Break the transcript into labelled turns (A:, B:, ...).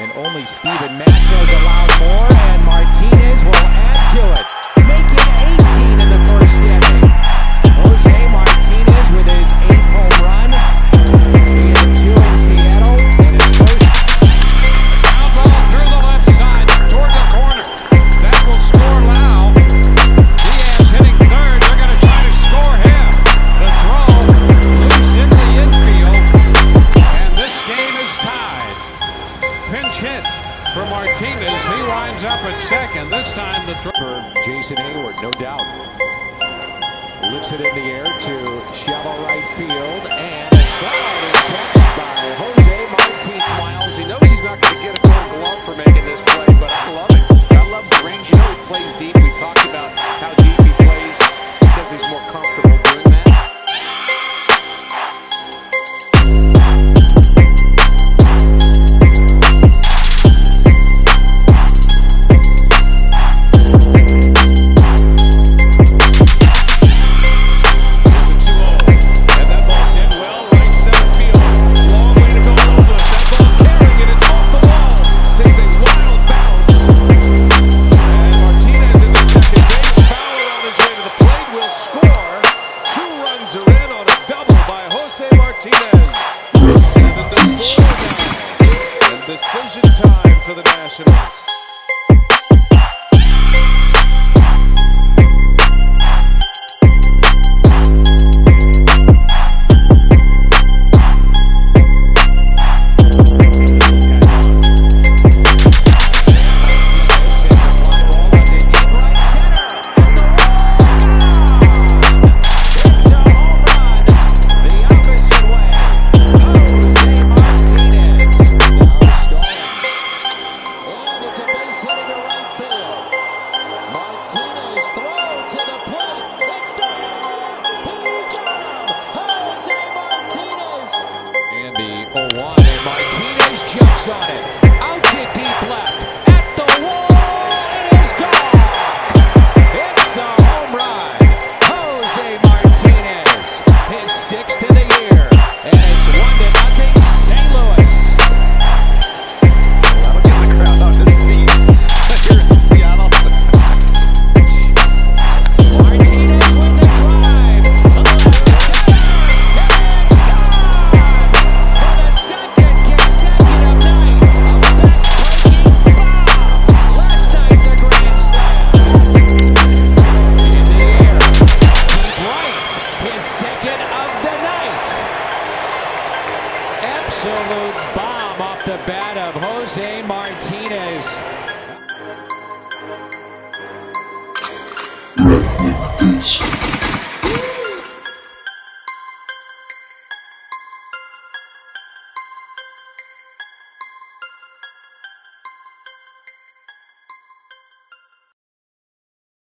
A: And only Steven Matz allowed more, and Martinez will add to it.
B: Up at second. This time the throw.
C: Jason Heyward, no doubt. Lifts it in the air to Martinez.
B: And another decision time for the Nationals.
A: 誰 absolute bomb off the bat of Jose Martinez.